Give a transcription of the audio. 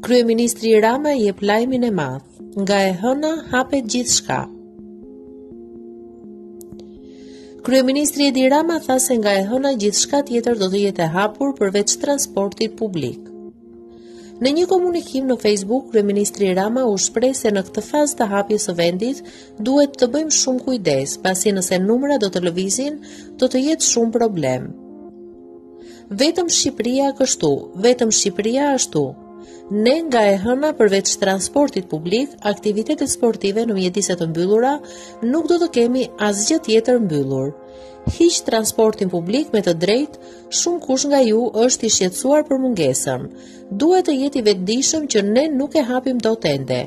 Kryeministri Rama jep lajmin e madh. Nga e hëna hapet gjithçka. Kryeministri Edi Rama tha se nga e hëna gjithçka tjetër do të jetë e hapur përveç transportit publik. Në një komunikim në Facebook, Kryeministri Rama u shpreh se në këtë fazë të hapjes së vendit duhet të bëjmë shumë kujdes, pasi nëse numrat do të lëvizin, do të jetë shumë problem. Vetëm Shqipëria kështu, vetëm Shqipëria ashtu. Ne nga e hëna përveç transportit publik, aktivitetet sportive në mjedise të mbyllura, nuk do të kemi asgjë tjetër mbyllur. Hiq transportin publik me të drejtë, shumëkush nga ju është i shqetësuar për mungesën. Duhet të jetë i vetëdijshëm që ne nuk e hapim dot ende.